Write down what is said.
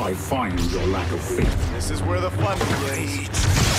I find your lack of faith This is where the fun begins.